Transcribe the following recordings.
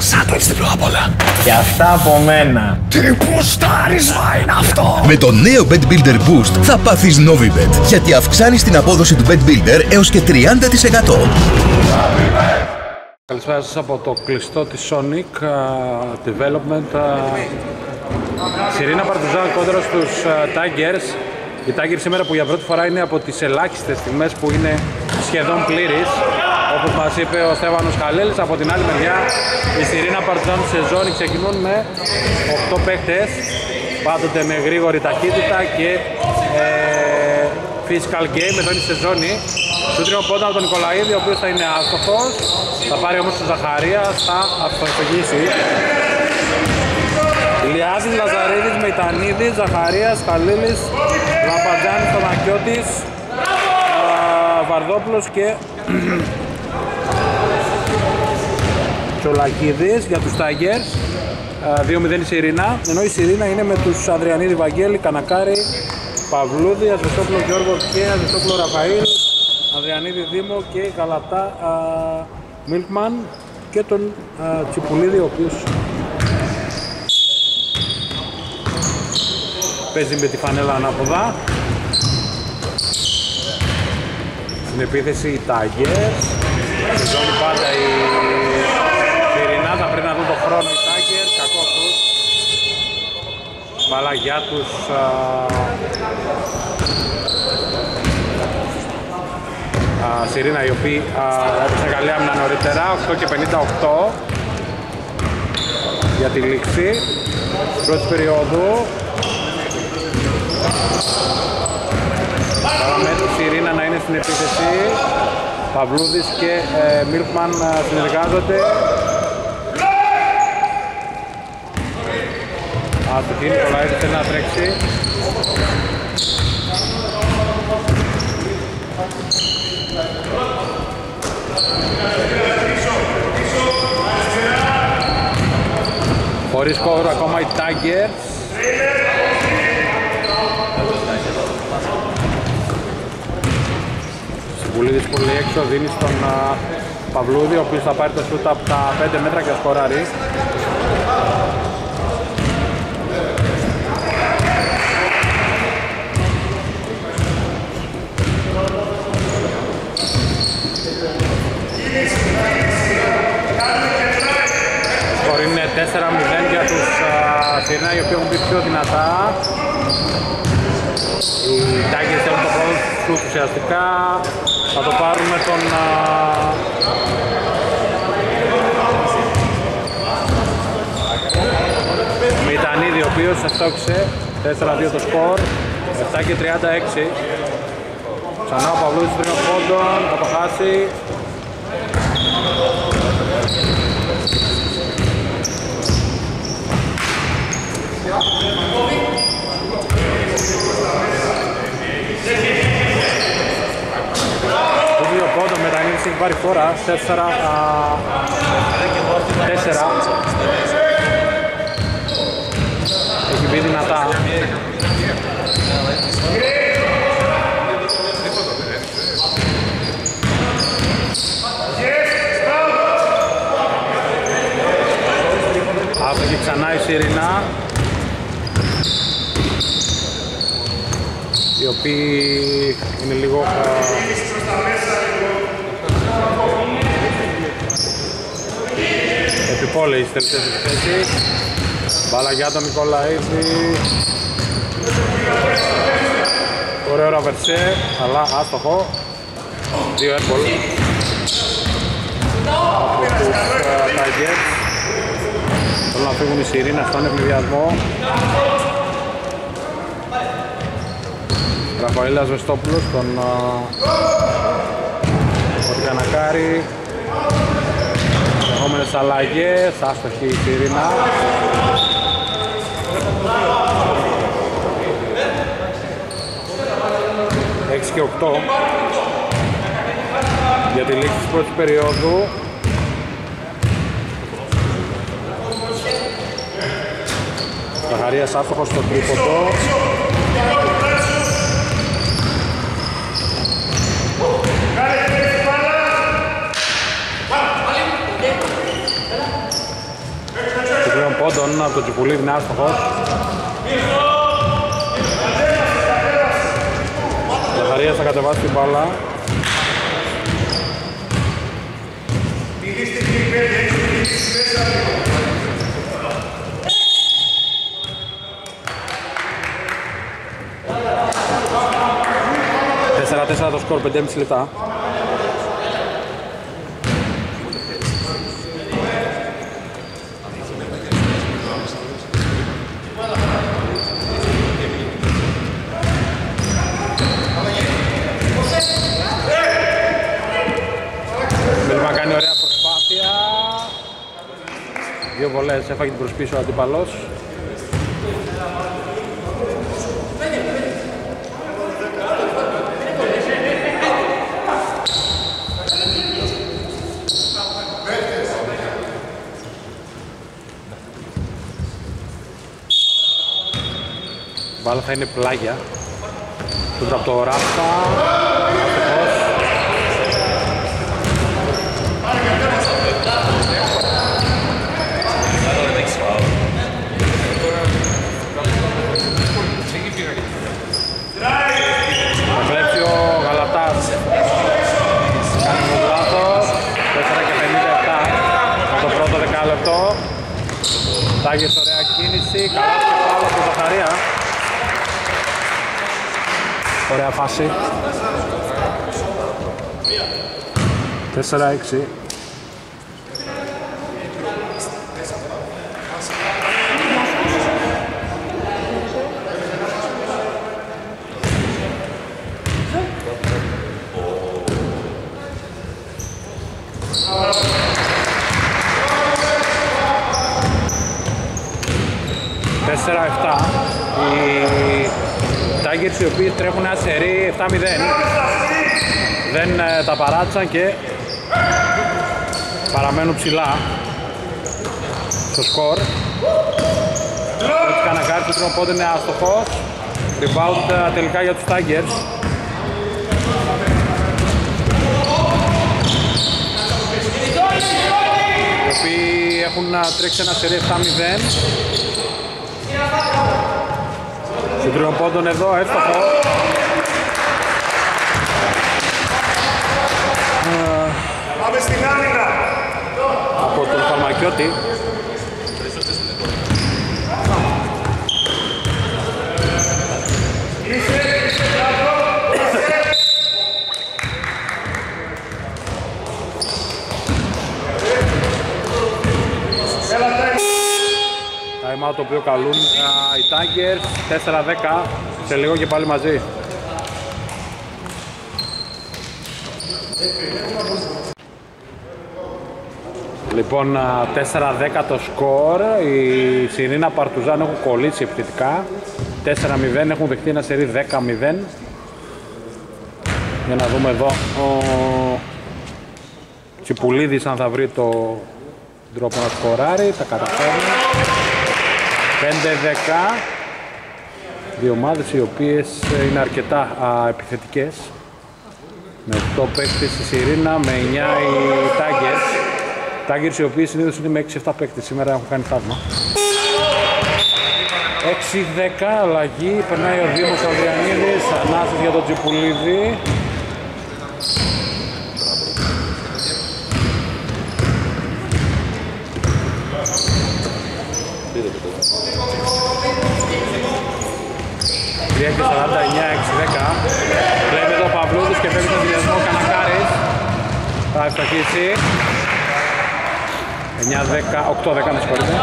Σάντουιτς διπλό απ' όλα. Και αυτά από μένα. Τι πουστάρισμα είναι αυτό. Με το νέο Bet Builder Boost θα πάθεις Novibet, γιατί αυξάνεις την απόδοση του Bet Builder έως και 30%. Καλησπέρα σας από το κλειστό της Sonic uh, Development uh, Σιρήνα Παρτουζάν κόντρα στους uh, Tigers Οι Tigers σήμερα που για πρώτη φορά είναι από τις ελάχιστες στιγμές που είναι σχεδόν πλήρης όπως μας είπε ο Στέφανος Χαλέλης. Από την άλλη μεριά η Σιρήνα Παρτουζάν του σεζόν ξεκινούν με 8 παίχτες πάντοτε με γρήγορη ταχύτητα και ε, physical game εδώ είναι η σεζόνη Σούτριο πόντα από τον Νικολαίδη ο οποίος θα είναι άστοχος. Θα πάρει όμως τον Ζαχαρία θα αυτοεφογήσει Ηλιάδης, Λαζαρίδης, Μεϊτανίδης, Ζαχαρίας, Χαλίλης, Λαπαντζάνης, Τονακιώτης, Βαρδόπουλος και Τσολακίδης για τους Tigers. 2-0 η Σιρήνα, ενώ η Σιρήνα είναι με τους Αδριανίδη Βαγγέλη, Κανακάρη, Παυλούδη, Ασβεστόπουλο Γιώργο και Ασβεστόπουλο Ραφαήλ, Αδριανίδη Δήμο και Γαλατά Μίλκμαν και τον α, Τσιπουλίδη ο οποίος παίζει με τη φανέλα ανάποδα. Στην επίθεση οι Tigers. Ζώνη πάντα η Πυρηνάδα πρέπει να δουν τον χρόνο οι Tigers κακό τους μπαλά για τους Σιρήνα οι οποίοι έπαιξαν καλή άμυνα νωρίτερα 8 και 58 για τη λήξη πρώτη περίοδου. Παραμένει η Σιρήνα να είναι στην επίθεση. Παυλούδης και ε, Μίλκμαν συνεργάζονται Αστοχή Νικολαίδη θέλει να τρέξει Χωρίς κόβρο ακόμα οι Tigers. Πολύ δύσκολη έξω δίνει στον uh, Παυλούδη ο οποίος θα πάρει το σούτ από τα 5 μέτρα και θα σκοράρει. Σκορ είναι 4-0 για τους Σιρνά οι οποίοι έχουν πει πιο δυνατά. Οι Τάγκες θέλουν το πρώτο σουτ ουσιαστικά. Θα το πάρουν με τον Μητανίδη ο οποίος ευτόξησε 4-2 το σκορ 7 και 36 Ξανά ο Παυλούς τριών πόντων, θα το χάσει Το δύο πόντων μετανίδης έχει πάρει φορά 4 4 Έχει μπει δυνατά. Άφηγε ξανά η Σιρινά οι οποίοι είναι λίγο επιπόλαιοι στις τελευταίες επιθέσεις μπάλα για τον Νικολαίδη ωραίο ραβερσέ αλλά άστοχο. Δύο έρμπολ από τους Tigers. Θέλουν να φύγουν οι Σιρήνα στον ευνηδιασμό. Ραφαήλας Βεστόπουλος τον Ορκανακάρη Ερχόμενες αλλαγές, άστοχη η Σιρήνα Έξι και 8 για τη λήξη της πρώτης περίοδου. Ζαχαρίας άστοχος στο τρίποντο πόντων από το Τσιπουλίδη είναι άστοχος. Ζαχαρίας θα κατεβάσει την μπάλα. Τέσσερα-τέσσερα το σκορ, 5,5 λεπτά. Μέλημα κάνει ωραία προσπάθεια. Δύο βολές έφαγε την προσπίσω ο αντίπαλος. Μπάλα θα είναι πλάγια. Σούτρα από το Ράφα. Άστοχος. Θα κλέψει ο Γαλατάς. Κάνει το λάθος. 4 και 57 από το πρώτο δεκάλεπτο. Τάγες ωραία κίνηση. Καλά και πάλι από τον Ζαχαρία. Ωραία φάση. 4-6. Τέσσερα εφτά. Οι Tigers οι οποίοι τρέχουν ένα σερί 7-0 δεν ε, τα παράτησαν και παραμένουν ψηλά στο σκορ. Έτσι κανακάρι του οπότε είναι άστοχος. Rebound ε, τελικά για τους Tigers. Οι οποίοι έχουν ε, τρέξει ένα σερί 7-0. Στην τριών πόντων εδώ, εύστοχο. Πάμε στην άμυνα. από τον Φαρμακιώτη. Οποίο καλούν α, οι Tigers 4-10 σε λίγο και πάλι μαζί. Λοιπόν, α, 4-10 το σκορ. Οι Σιρήνα Παρτουζάν έχουν κολλήσει επιθετικά. 4-0 έχουν δεχτεί ένα σερί 10-0. Για να δούμε εδώ ο Τσιπουλίδης αν θα βρει το τρόπο να σκοράρει. Τα καταφέρνει. 5-10. Δύο ομάδες οι οποίες ε, είναι αρκετά α, επιθετικές. Με 8 παίκτες στη Σιρήνα, με 9 οι Tigers. Tigers οι οποίοι συνήθως είναι με 6-7 παίκτες. Σήμερα έχουν κάνει θαύμα. 6-10 αλλαγή, περνάει ο Δήμος Αδριανίδης, ανάσες για τον Τζιπουλίδη. Τρία και 49, 6-10. Βλέπει εδώ ο Παυλούδης και παίρνει τον διασμό Κανακάρης. Θα ευσταχίσει. 9-10, 8-10 με συγχωρείτε.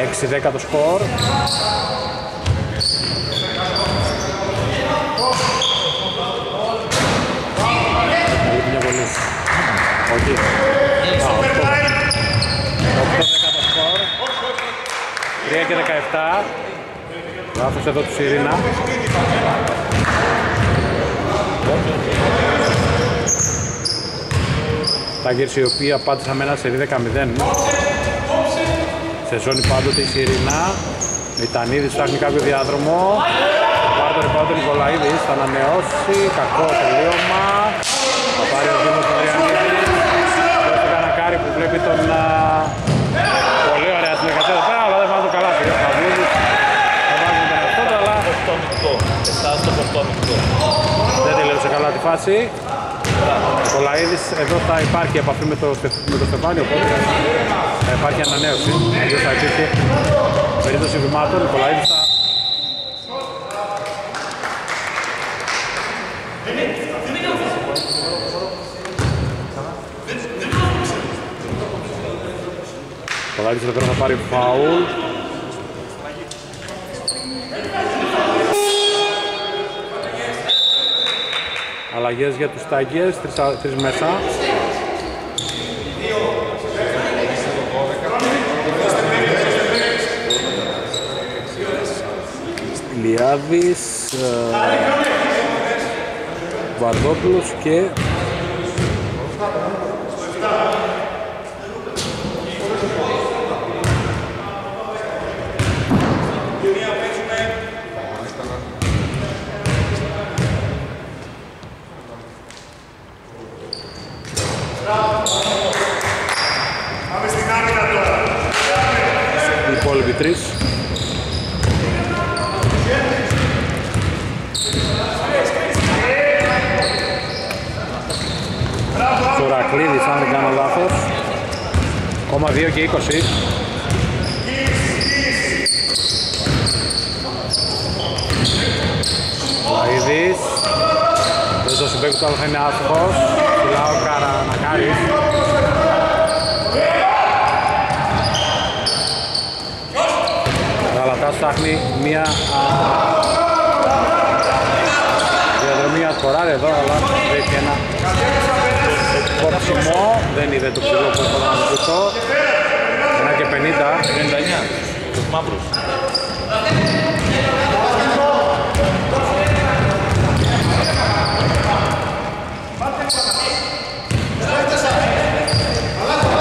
Έξι δέκα το σκορ. Λείπει μια βολή. Όχι. 13 και 17. Λάθος εδώ του Σιρήνα Τάγκερς η οποία απάντησαν με σε 10-0. Σε ζώνη πάντοτε η Σιρήνα Μητανίδης ψάχνει κάποιο διάδρομο. Πάρτο ριμπάου του Νικολαίδης θα ανανεώσει. Κακό τελείωμα. Θα πάρει ο Δήμος Ανδριανίδης. Έχει κανακάρι που βλέπει τον φάση. Ο Λαΐδης εδώ θα υπάρχει επαφή με το, Στε- με το Στεφάνι, οπότε θα υπάρχει ανανέωση. Αλλιώς θα υπήρχε περίπτωση βημάτων. Ο Λαΐδης θα... Ο Λαΐδης εδώ πέρα θα πάρει φάουλ. Αλλαγές για τους Tigers, τρεις, α- τρεις μέσα. Λιάδης, ε, Βαρδόπουλος και Πάμε στην άμυνα τώρα. οι υπόλοιποι τρεις. Σορακλίδης, αν δεν κάνω λάθος. Κόμμα 2 και 20. Λαίδης. Δεν το συμπέκου του άλλο θα είναι άστοχος. Φυλάω Καρανακάρης. Γαλατάς ψάχνει μία α, διαδρομή ασποράρει εδώ, αλλά έχει ένα κόψιμο. Δεν είδε το ψηλό που ήθελα να ζητώ. Ένα και 50. 99. Τους μαύρους.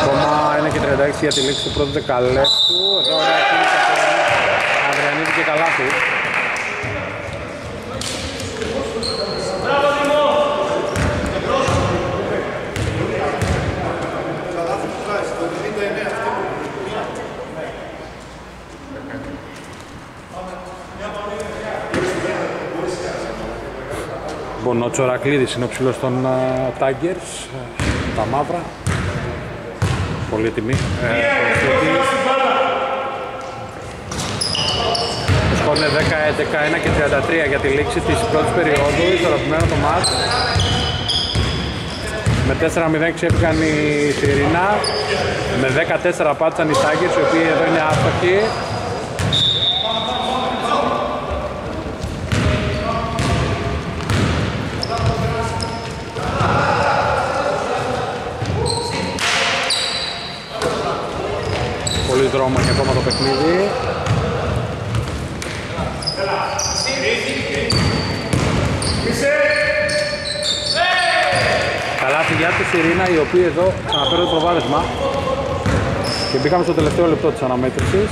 Ακόμα είναι και 36 για τη λήξη του πρώτου δεκαλέπτου. Εδώ ωραία κίνηση από τον Αδριανίδη και Καλάθη. Λοιπόν, ο Τσορακλίδης είναι ο ψηλός των uh, Tigers, ε, τα μαύρα. Πολύ τιμή. Ε, προσθέτει. Το σκορ είναι 10, 11, 1 και 33 για τη λήξη της πρώτης περίοδου. Ισορροπημένο το μάτς. Με 4-0 ξέφυγαν οι Σιρήνα. Με 14 πάτησαν οι Tigers, οι οποίοι εδώ είναι άστοχοι. Πολύ δρόμο και ακόμα το παιχνίδι. Καλάθι για τη Σιρήνα, οι οποίοι εδώ ξαναφέρουν το προβάδισμα. Και μπήκαμε στο τελευταίο λεπτό της αναμέτρησης.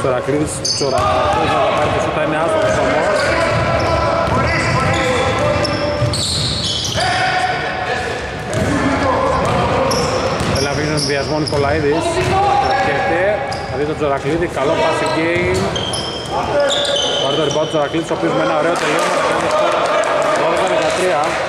Τσορακλίδης, Τσορακλίδης να πάρει το σούτα, θα είναι άστοχος όμως. Θέλει να βγει στον διασμό ο Νικολαίδης. Κρατιέται, θα δει τον Τσορακλίδη, καλό passing game. Πάρει το rebound του Τσορακλίδης, ο οποίος με ένα ωραίο τελείωμα. 12-13.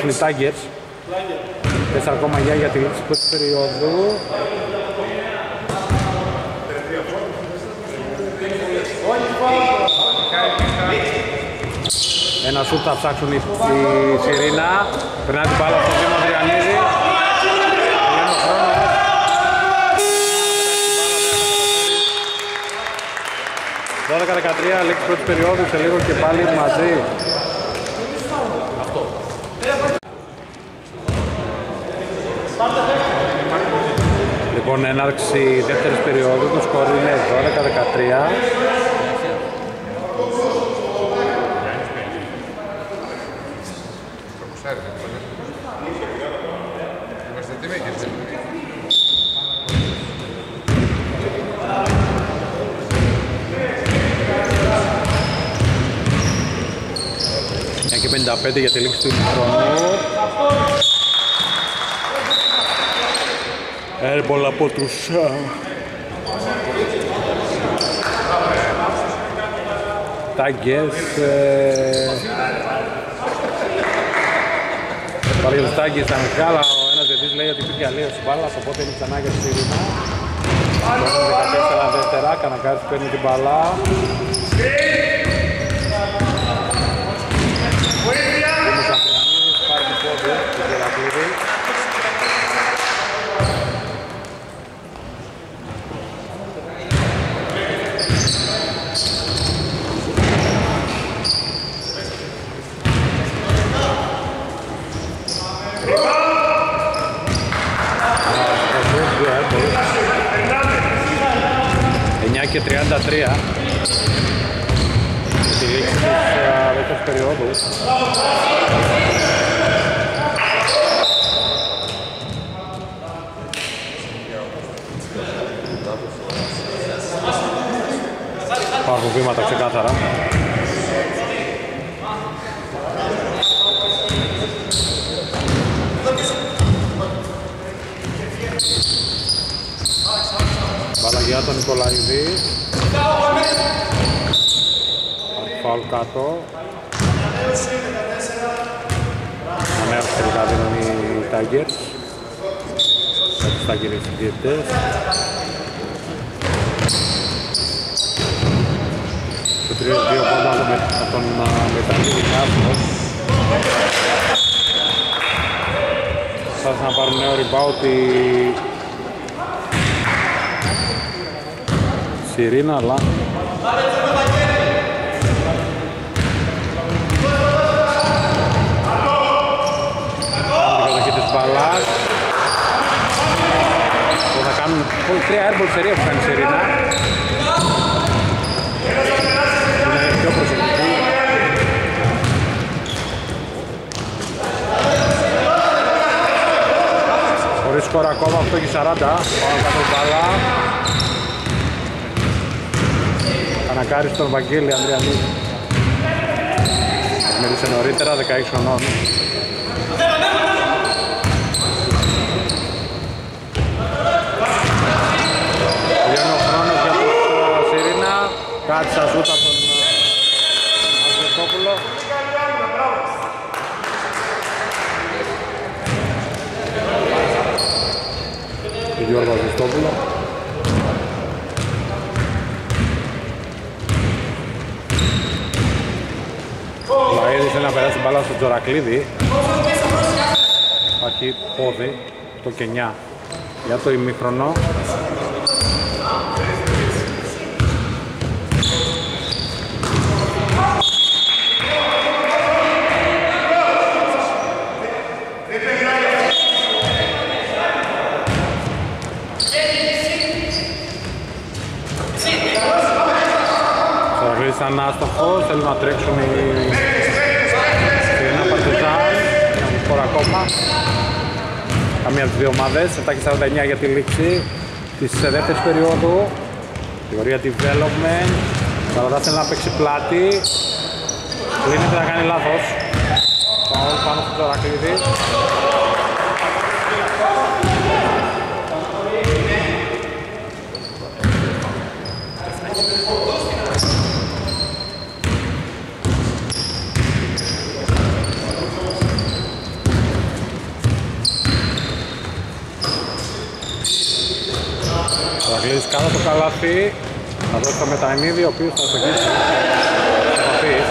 Για να δώσουν οι Tigers. 4 ακόμα για για τη λήξη πρώτης περίοδου. Ένα σουτ θα ψάξουν οι, οι Σιρήνα. Περνάει την μπάλα στο Δήμο Αδριανίδη. Τελειώνει ο χρόνος. Δώδεκα 13 λήξη πρώτης περίοδου σε λίγο και πάλι μαζί. Λοιπόν, έναρξη δεύτερης περίοδου, το σκορ είναι 12-13. Είμαστε έτοιμοι και έτσι. Μια και 55 για τη λήξη του χρόνου. Έρμπολ από τους α, Τάγκες ε, Πάλι για τους Τάγκες ήταν μεγάλα ο ένας διετής λέει ότι υπήρχε αλλίωση μπάλας οπότε είναι ξανά για τη Σιρήνα. 14 δεύτερα, Κανακάρης παίρνει την μπάλά 63 στη λήξη περίοδου. Υπάρχουν βήματα ξεκάθαρα. Μπαλαγιά τον Νικολαίδη Φάουλ κάτω. Ανέρωση τελικά δίνουν οι Tigers. Με τους Tigers οι διαιτητές. Στο 3-2 πόντα με από τον Μεταλλίδη Κάσμος. Προσπάθησαν να πάρουν νέο rebound Σιρήνα, αλλά την κατοχή της μπαλάς. Που θα κάνουν πολύ τρία airball σερία που κάνει η Σιρήνα. Είναι πιο προσεκτική χωρίς σκορ ακόμα 8 και 40 πάνω κάτω μπαλά Ανακάρι στον Βαγγέλη Ανδριανίδη. Μίλησε νωρίτερα, 16 χρονών. Τελειώνει ο χρόνος για τους Σιρήνα. Κάτι στα σούτα τον Ασβεστόπουλο. Του Γιώργος Ασβεστόπουλο. Ο Λαίδης θέλει να περάσει την μπάλα στο Τζορακλίδη. Υπάρχει πόδι, το και 9 για το ημίχρονο. Τζορακλίδης ήταν άστοχος, θέλουν να τρέξουν οι ένα Παρτιζάν, ένα σκορ ακόμα. Καμία από τις δύο ομάδες, 7 για τη λήξη της δεύτερης περίοδου. Κατηγορία development. Καλατάς θέλει να παίξει πλάτη. Λύνεται να κάνει λάθος. Πάω πάνω στο Τζορακλίδη. Τζορακλίδης κάτω το καλάθι. Θα δώσει το Μετανίδη, ο οποίος θα στοχίσει. Επαφής.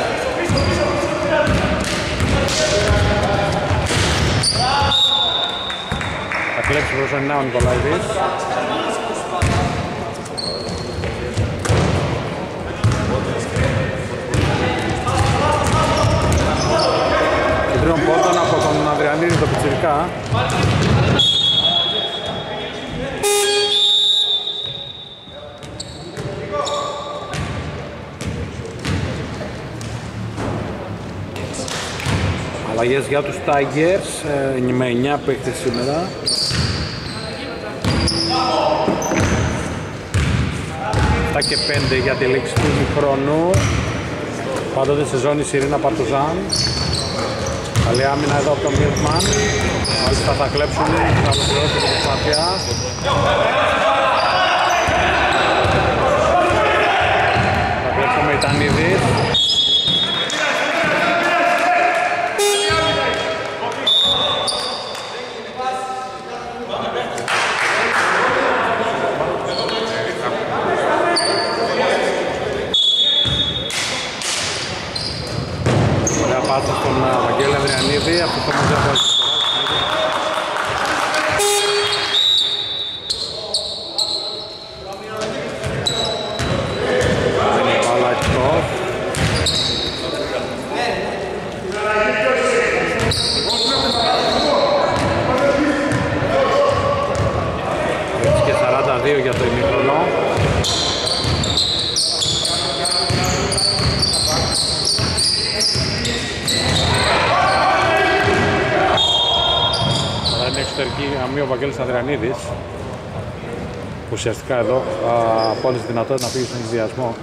Θα κλέψει προσωρινά ο Νικολαίδης. Και τριών πόντων από τον Ανδριανίδη το πιτσιρικά. Αλλαγές για τους Tigers ε, με 9 παίκτες σήμερα. Τα και 5 για τη λήξη του χρόνου. Πάντοτε σε ζώνη Σιρήνα Παρτουζάν. Καλή άμυνα εδώ από τον Μίλτμαν. Μάλιστα θα κλέψουν, θα ολοκληρώσουν την προσπάθεια. Θα κλέψουμε Ιτανίδης. Ωραία πάσα στον α, Βαγγέλη Ανδριανίδη, αυτό το μαζεύω έτσι Δεν είναι μπάλα εκτός. Έτσι και 42 για το ημίχρονο. Θα είναι εξωτερική γραμμή ο Βαγγέλης Ανδριανίδης που ουσιαστικά εδώ α, από όλες τις δυνατότητες να φύγει στον ενδιασμό.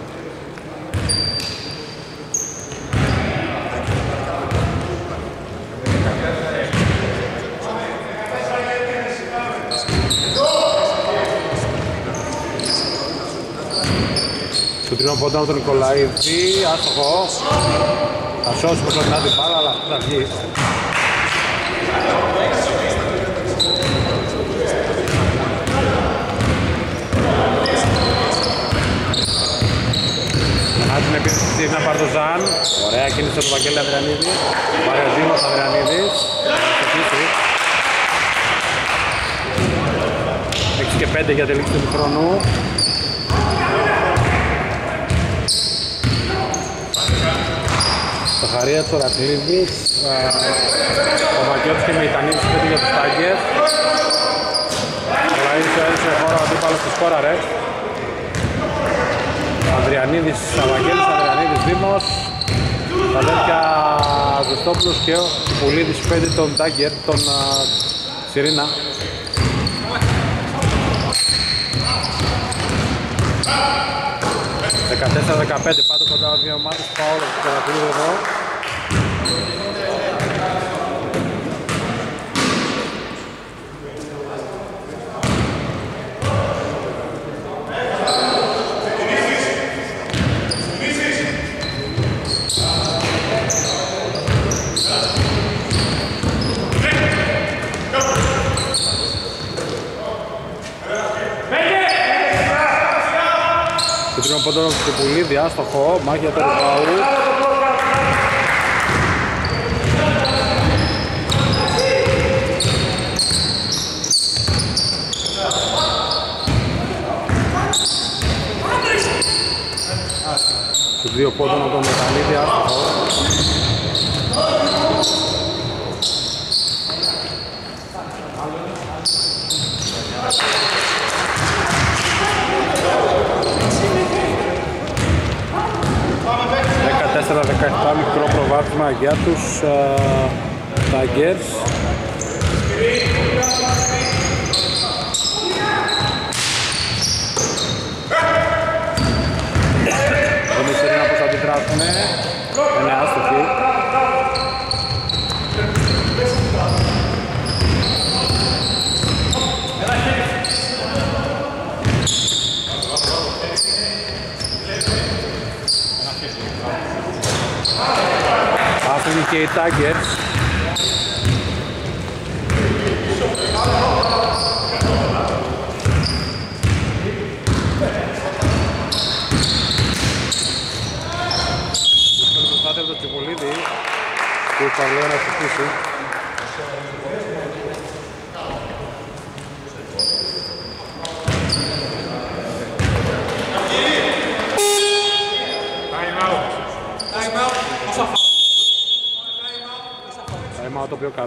Του τριών πόντων τον Νικολαίδη, άστοχο. Θα σώσει προσωρινά την μπάλα, αλλά αυτή θα βγει. Μετά την επίθεση της Ειρήνα Παρτοζάν. Ωραία κίνηση του Βαγγέλη Αδριανίδη. Βαρεζίνος Αδριανίδης. Θα στοχίσει. 6 και 5 για τη λήξη του χρόνου. Σαχαρία Τσορακλίδης. Ο Βαγγέλης και Μεϊτανίδης 5 για τους Τάγκες. Ο Λαΐδης έδωσε χώρο αντίπαλος στη σκόρα ρε. Αδριανίδης, Σαβαγγέλης, Αδριανίδης, Δήμος τα αδέρφια Ζωστόπουλος και ο Πουλίδης 5 τον Τάγκερ, τον α, Σιρήνα. Δεκατέσσερα, δεκαπέντε πάντω κοντά δύο ομάδες. Παόλο και Καρατηρίδη εδώ Οπότε τώρα του Πουλίδη, μάχη από Ριβάου. Δύο πόντων από τον Μετανίδη, άστοχο. 4-17 μικρό προβάδισμα για τους uh, Άφηνε και οι Tigers. Δύσκολη προσπάθεια από τον Τσιπολίδη που θα λέω να ψηφίσει.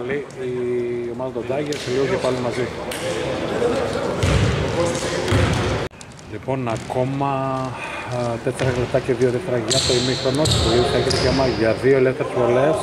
Time out το οποίο καλεί η ομάδα των Tigers λίγο και πάλι μαζί. Λοιπόν, ακόμα 4 λεπτά και 2 δεύτερα για το ημίχρονο. Το Λίου θα έχει δικαίωμα για 2 ελεύθερες βολές.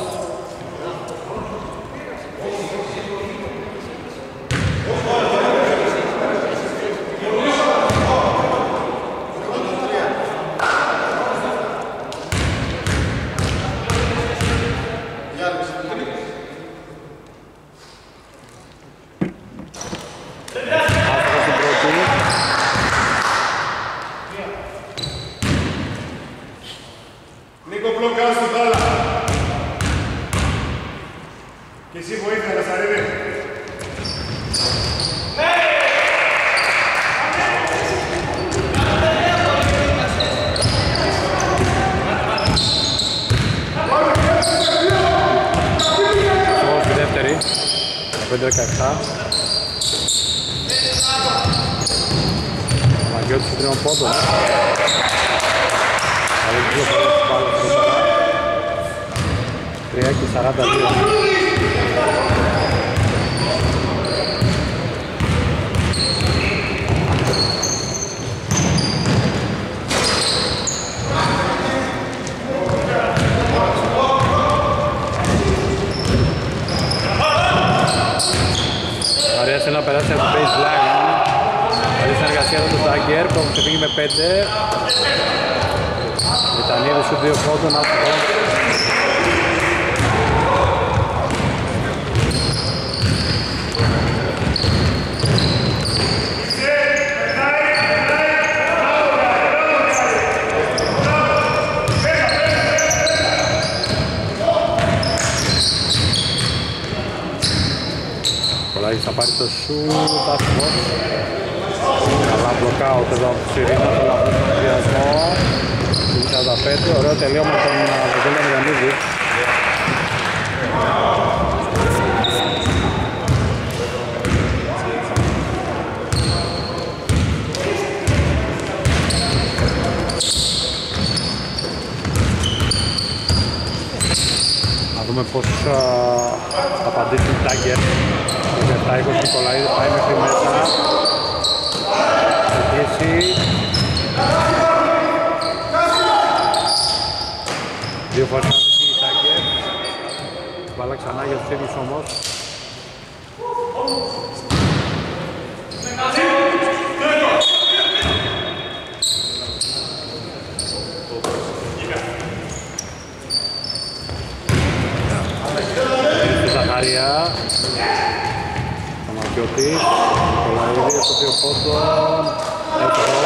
Λίγο μπλοκ στην μπάλα. Και εσύ βοήθεια, Κασταρίδη. Αστοχός στη δεύτερη. 5-17. Μαγκιώτης του τριών πόντων. Καλή κυκλοφορία στην μπάλα πρώτα. 3 περάσει από το baseline. Καλή συνεργασία με τον Τάγκερ που έχουν ξεφύγει με 5. Μητανίδη σου δύο πόντων, άστοχο. Πάρει το σουτ, άστοχος. Καλά μπλοκάουτ εδώ από της Σιρήνα, θέλω να τον ενδιασμό. 45, ωραίο τελείωμα από τον Βαγγέλη Μηδανίδη. Να δούμε πώς α, θα απαντήσει η Τάγκερ. 17-20 Νικολαίδη πάει μέχρι μέσα. Θα αρχίσει. Δύο φορές θα βρει η Τάγκερ. Μπάλα ξανά για τους ίδιους όμως. Στη Ζαχαρία. Σταματιώτης. Νικολαίδη στο δύο πόντων. Έτοιμο.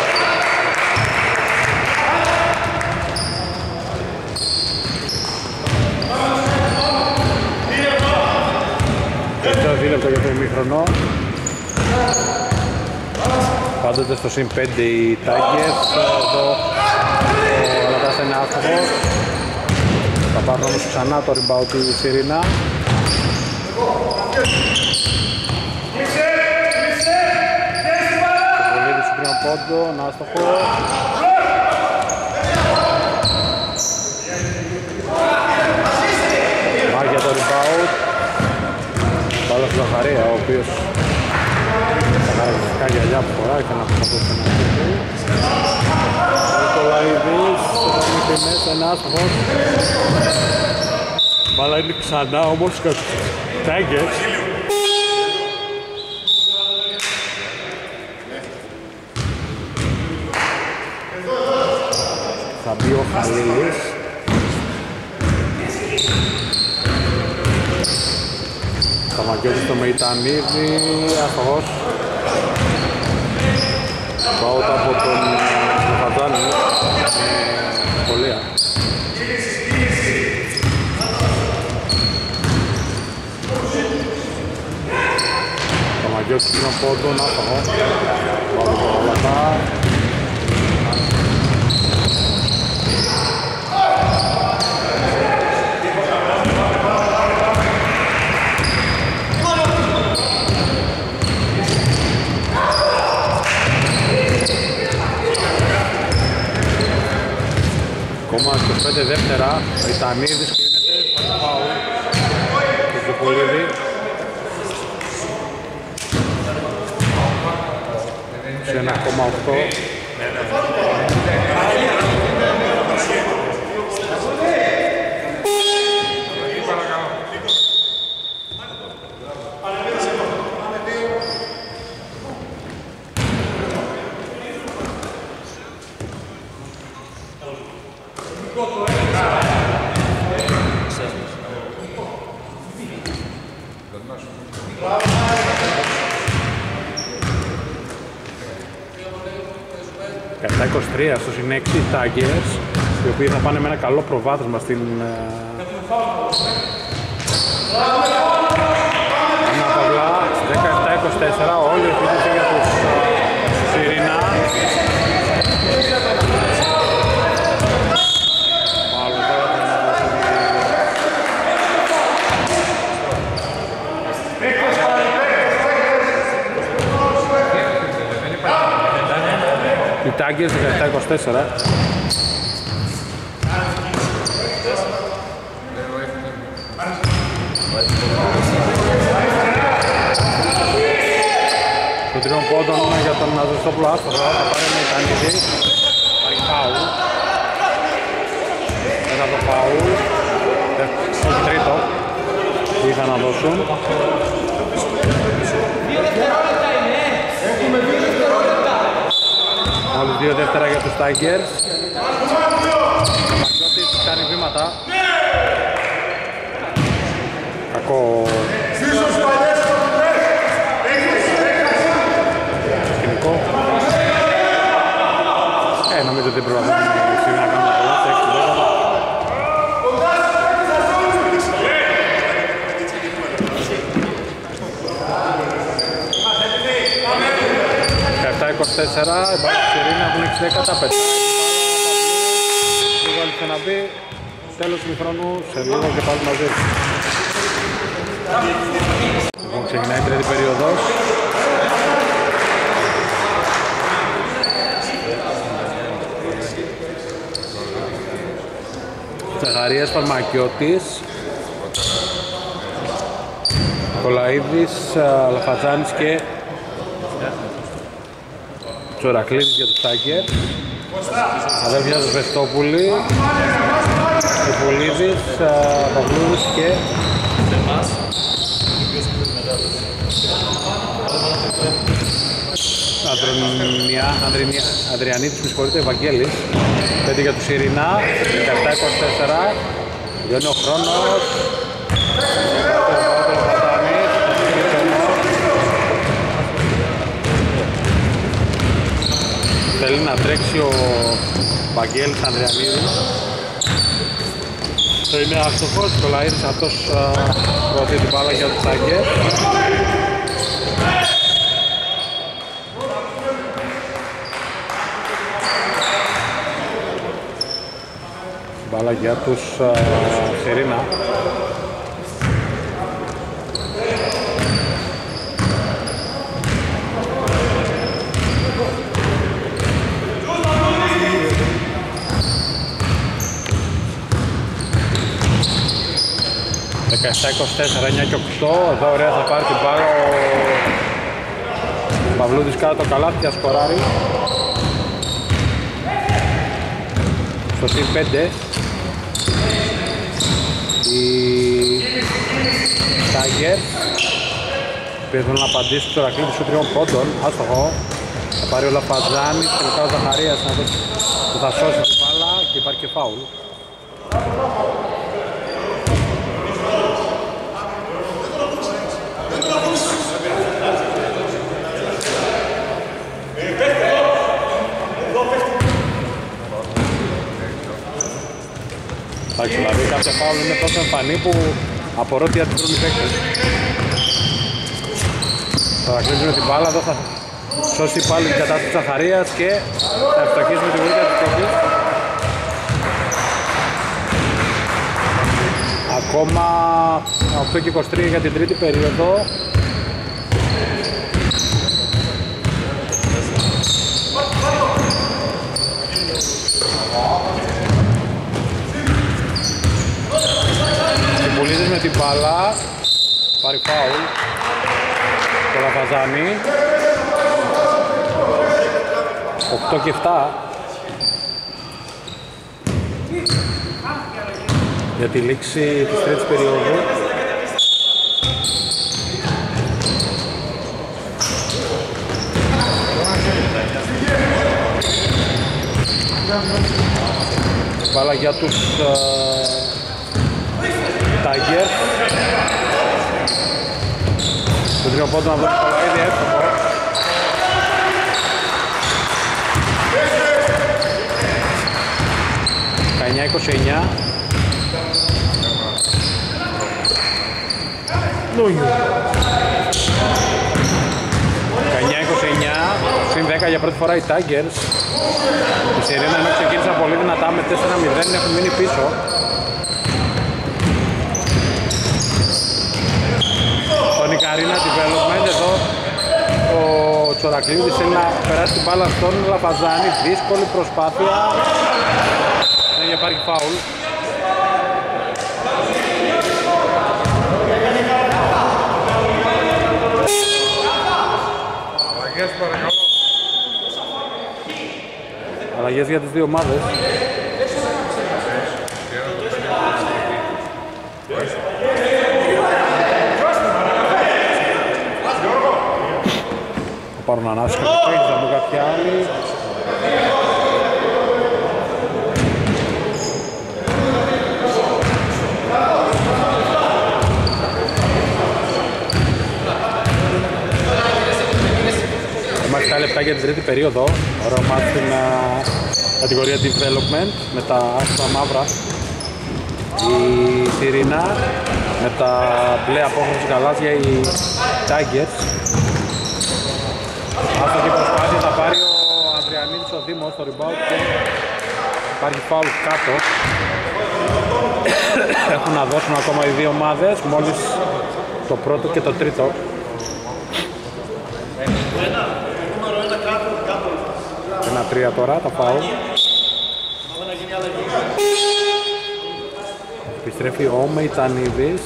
Τελευταίο δίλεπτο για το ημίχρονο. Πάντοτε στο συν 5 οι Τάγκες. Εδώ ο Αλατάς είναι άστοχος. Θα πάρουν όμως ξανά το rebound του Σιρήνα. Το βολίδι σου τριών πόντων, άστοχο. Μάγια το rebound. Μπάλα στο Ζαχαρία, ο οποίος θα χαρακτηριστικά γυαλιά που φοράει και να προσπαθούσε να φύγει. Νικολαίδης, το μέχρι μέσα, είναι άστοχος. Μπάλα είναι ξανά όμως και Τάγκες. Θα μπει ο Χαλίλης. Σταμαγιώτης στο Μεϊτανίδη, αστοχός. Πάω από τον Στεφαντζάνη. Σχολεία. Σταμαγιώτης είναι πόντων, άστοχο. Πάω το Βαλατά. Ακόμα 25 δεύτερα, ο Ιτανίδης κλείνεται, πάει φάουλ του Ζουπολίδη. Σε 1,8. Κατά 23 στο συνέξι, Tigers. οι οποίοι θα πάνε με ένα καλό προβάδισμα στην ε, Ανna Παυλά 17-24 όλη η επίθεση για τους ε, Σιρινά Μάλλον τώρα θα να δώσουν οι- οι Τάγκες 17-24 Το τριών πόντων για τον Αζωστόπουλο άστοχο θα πάρει με Ιτανίδη. Πάρει φάουλ. Μετά το φάουλ. Δε- Όχι τρίτο. Τι είχαν να δώσουν. Μόλις δύο δεύτερα για τους Tigers. Μαγκιώτης κάνει βήματα. Κακό σκηνικό. Ε, νομίζω ότι δεν προλαβαίνουμε σήμερα να κάνουμε πολλά, σε έξι δέκατα. Εφτά 24, υπάρχει Σιρήνα, έχουν 6 δέκατα, πετάει. Λίγο άλλη να μπει, τέλος του χρόνου, σε λίγο και πάλι μαζί. Λοιπόν, ξεκινάει η τρίτη περίοδος. Τσαχαρίας Φαρμακιώτης Κολαίδης, α, Λαφατζάνης και Τσορακλίδης για τους Τάγκερ Αδέρφια του Βεστόπουλη Τριπολίδης, α, Παυλούδης και Ανδρονιά, Ανδρινιά, Ανδριανίτης, με συγχωρείτε, Ευαγγέλης. 5 για τους Ειρηνά, 17-24 Διώνει ο χρόνος θέλει να τρέξει ο Βαγγέλης Ανδριανίδης. Είναι αστοχός, κολλαίδης αυτός προωθεί την μπάλα για τους Αγγές Μπάλα για τους Σερίνα. 17-24, 9 και 8. Εδώ ωραία θα πάρει την πάρα ο Παυλούδης κάτω το καλάθι και σκοράρει. Στο συν 5. Η Τάγκερ οποίος θέλουν να απαντήσουν στο ρακλίτη σου τριών πόντων. Άστοχο. Θα πάρει ο Λαπαζάνης και μετά ο Ζαχαρίας να δει που θα σώσει την μπάλα και υπάρχει και φάουλ. Εντάξει, δηλαδή κάποια φάουλ είναι τόσο εμφανή που απορώ τι αντιδρούν οι παίκτες. Θα κλείσουμε την μπάλα, εδώ θα σώσει πάλι την κατάσταση της Ζαχαρίας και θα ευστοχίσουμε τη βοήθεια της κόμπης. Ακόμα 8 και 23 για την τρίτη περίοδο. Συμπολίτες με την μπάλα. Πάρει φάουλ. Το Λαφαζάνι. 8 και 7. Για τη λήξη της τρίτης περίοδου. Μπάλα για τους ε, Tiger. Το τρίο πόντο να δώσει πολλά ήδη εύκολο. 19-29. Νούγιου. 19-29, συν 10 για πρώτη φορά οι Tigers. Η Σιρήνα ενώ ξεκίνησαν πολύ δυνατά με 4-0 έχουν μείνει πίσω. Τον Ικαρίνα development εδώ ο Τσορακλίδης θέλει να περάσει την μπάλα στον Λαπαζάνη. Δύσκολη προσπάθεια. Δεν υπάρχει φάουλ. Αλλαγές παρακαλώ. Αλλαγές για τις δύο ομάδες. Πάρουν ανάσχεση κάποιοι παίκτες, θα μπουν κάποιοι άλλοι. Είμαστε τα λεπτά για την τρίτη περίοδο. Ωραίο μάτι στην α, κατηγορία development με τα άσπρα μαύρα. Η Σιρήνα με τα μπλε απόχρωση γαλάζια οι Tigers. Άστοχη προσπάθεια θα πάρει ο Ανδριανίδης ο Δήμος στο rebound και υπάρχει φάουλ κάτω. Έχουν να δώσουν ακόμα οι δύο ομάδες, μόλις το πρώτο και το τρίτο. Ένα τρία τώρα, τα φάουλ. Επιστρέφει ο Μεϊτανίδης.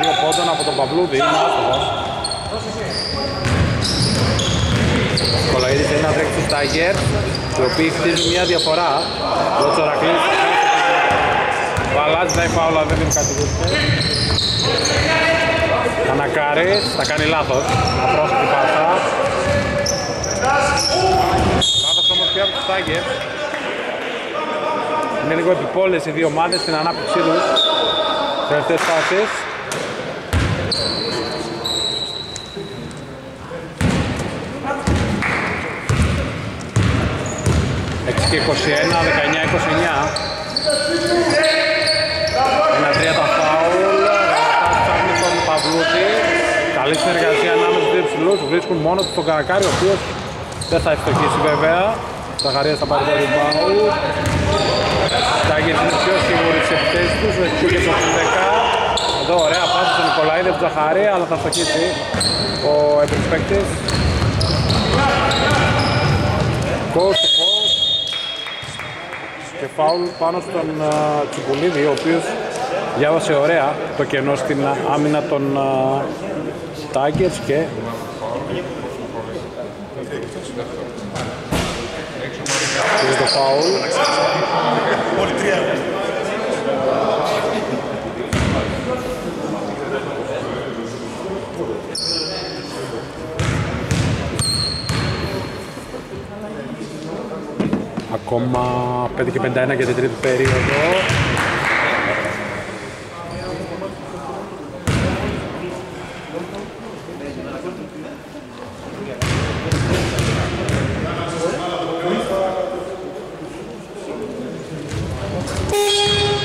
Δύο πόντων από τον Παυλούδη, είναι άστοχος. Κολαίδης είναι να τρέξει στους Tiger, οι οποίοι χτίζουν μια διαφορά. Ο Τσορακλής Βαλάζει θα είναι φάουλα, δεν είναι κάτι τέτοιο. Ανακάρης, θα κάνει λάθος. Απρόσωπη πάσα. Λάθος όμως πια από τους Tiger. Είναι λίγο επιπόλες οι δύο ομάδες στην ανάπτυξή τους. Τελευταίες φάσεις. Και 21, 19-29. Ένα τρία τα φάουλ. Ρωτάς ψάχνει τον Παυλούτη. Καλή συνεργασία ανάμεσα στους δύο ψηλούς. Βρίσκουν μόνο του τον Καρακάρη, ο οποίος δεν θα ευστοχίσει βέβαια. Ζαχαρίας θα πάρει το rebound. Τάγκερς είναι πιο σίγουροι στις επιθέσεις τους. Έχει πιο και στο 10. Εδώ ωραία πάση στον Νικολαίδη από τον Ζαχαρία, αλλά θα φτωχίσει ο έπρεπες παίκτης. Coast to coast. Και φάουλ πάνω στον uh, Τσιπουλίδη, ο οποίος διάβασε ωραία το κενό στην α, άμυνα των uh, Tigers και Πήρε το φάουλ. Ακόμα 5 και 51 για την τρίτη περίοδο.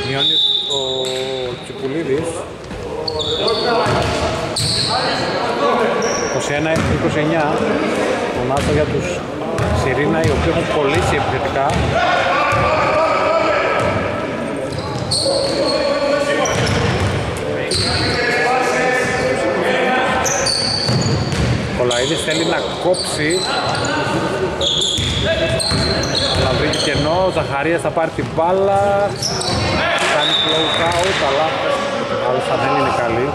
Μειώνει ο Τσιπουλίδης. 21-29. Τον άστο για τους Σιρήνα οι οποίοι έχουν κολλήσει επιθετικά. Κολαίδης θέλει να κόψει. Να βρει κενό, ο Ζαχαρίας θα πάρει την μπάλα. Κάνει close out αλλά αλλά δεν είναι καλή.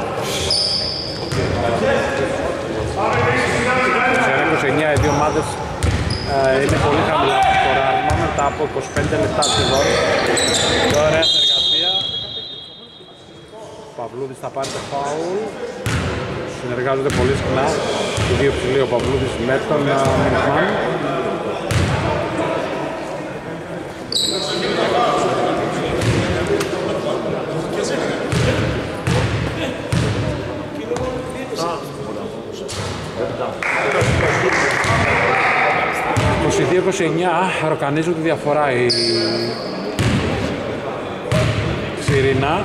Σε 29 οι δύο ομάδες ε, είναι πολύ χαμηλά στο σκοράρισμα μετά από 25 λεπτά σχεδόν και ωραία συνεργασία ο Παυλούδης θα πάρει το φάουλ. Συνεργάζονται πολύ συχνά. Οι δύο ψηλοί ο Παυλούδης με τον Μινισμάν 22-29 ροκανίζουν τη διαφορά η Σιρήνα.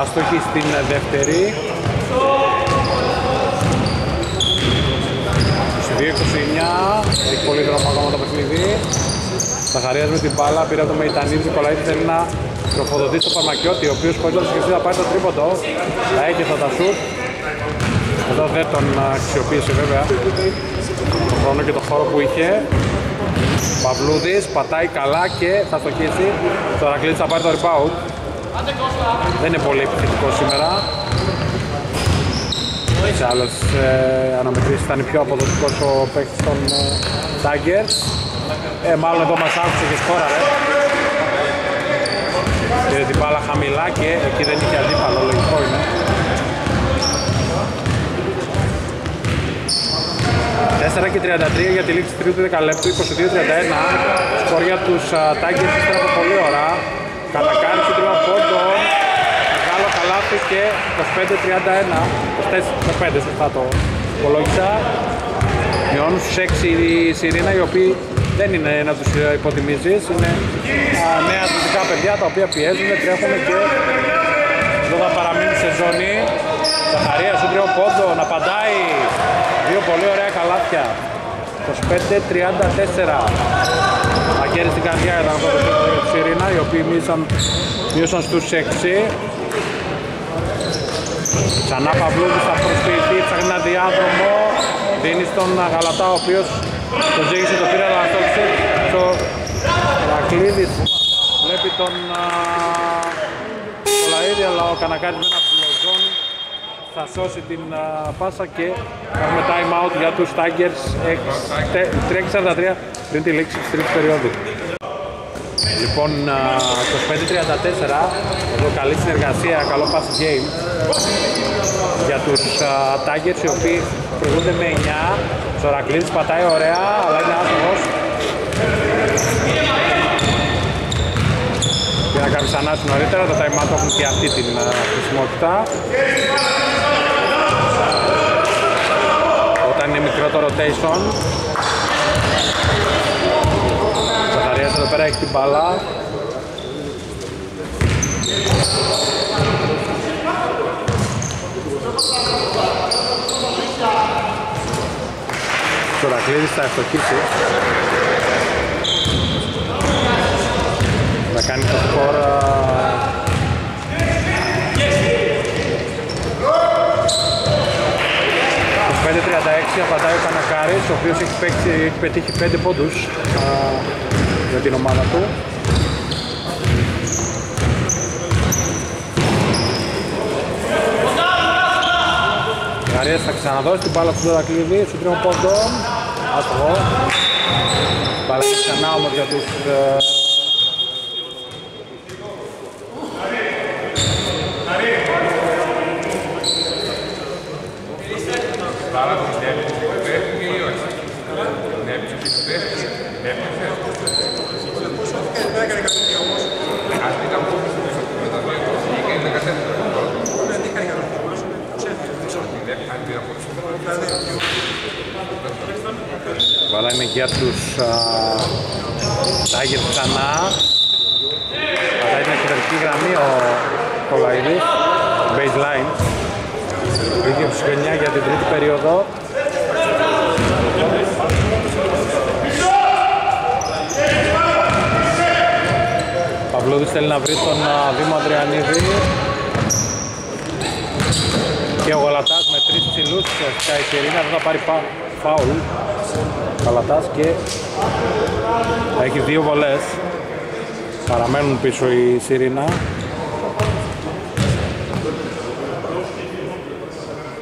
Άστοχη στην δεύτερη. 22-29, έχει πολύ δρόμο ακόμα το παιχνίδι. Ζαχαρίας με την μπάλα, πήρε από το Μεϊτανίδη, Νικολαίδη θέλει να τροφοδοτήσει το Φαρμακιώτη, ο οποίος χωρίς να το σκεφτεί θα πάρει το τρίποντο. Θα έχει θα τα σουτ. Εδώ δεν τον αξιοποίησε βέβαια τον χρόνο και τον χώρο που είχε. Παυλούδης πατάει καλά και θα στοχίσει. Το Ρακλήτης θα πάρει το rebound. Δεν είναι πολύ επιθετικό σήμερα. Σε άλλες ε, αναμετρήσεις ήταν πιο αποδοτικός ο παίκτης των ε, Tigers. Ε, μάλλον εδώ μας άκουσε και σκόραρε. Πήρε την μπάλα χαμηλά και εκεί δεν είχε αντίπαλο, λογικό είναι. Και 33 για τη λήξη τρίτου δεκαλέπτου, 22-31. Σκορ τους uh, Tigers ύστερα από πολλή ώρα. Κατακάνει το τρίμα πόντο. Μεγάλο καλάθι και 25-31. 25 σωστά το υπολόγισα. Μειώνουν στους 6 η Σιρήνα οι οποίοι δεν είναι να τους υποτιμήσεις. Είναι α, νέα αθλητικά παιδιά τα οποία πιέζουν, τρέχουν και εδώ θα παραμείνει σε ζώνη. Ζαχαρία στο τρίμα πόντο να παντάει. Δύο πολύ ωραία καλάθια. 25-34. Μαγκέρι στην καρδιά ήταν αυτό το παιχνίδι για της Σιρήνα, οι οποίοι μίλησαν, μείωσαν στους 6. Ξανά Παυλούδης θα προσποιηθεί, ψάχνει ένα διάδρομο. Δίνει στον Γαλατά, ο οποίος το ζήγησε το πήρε, αλλά στόχισε το Ρακλίδης. Βλέπει τον Λαΐδη, αλλά ο Κανακάτης με ένα πλοζόν θα σώσει την α, πάσα και έχουμε time out για τους Tigers 3-43 πριν τη λήξη της τρίτης περίοδου. Λοιπόν, 25-34, εδώ καλή συνεργασία, καλό pass game για τους uh, Tigers οι οποίοι προηγούνται με 9. Σορακλίδης πατάει ωραία, αλλά είναι άσχημος. Και να κάνεις ξανά νωρίτερα, τα time out έχουν και αυτή την uh, χρησιμότητα. Όταν είναι μικρό το rotation. Ζαχαρίας εδώ πέρα έχει την μπάλα. Σορακλίδης θα ευτοχίσει. Θα κάνει το σκορ απαντάει ο Κανακάρης, ο οποίος έχει, παίξει, έχει πετύχει 5 πόντους α, για την ομάδα του. Γαρίας θα ξαναδώσει την μπάλα του Δωρακλήδη, στο τριών πόντων. Άστοχο. Μπάλα ξανά όμως για τους ε, Πάρα πολύ νεύτης που πέφτει ή όχι. Νεύτης που πέφτει. Νεύτης. Ας μην ήταν πόντος που με τα δύο. Είχε 14. Αν πήρα πόντος. Μπάλα είναι για τους Τάγερ ξανά. Πατάει την εξωτερική γραμμή ο Κολαϊδής. Baseline. Πήγε στους 9 για την τρίτη περίοδο. Παυλούδης θέλει να βρει τον α, Δήμο Ανδριανίδη. Και ο Γαλατάς με τρεις ψηλούς στα Ισηρίνα δεν θα πάρει πα- φάουλ. Γαλατάς και θα έχει δύο βολές. Παραμένουν πίσω η Σιρήνα.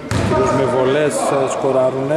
Κυρίως με βολές ε, σκοράρουνε.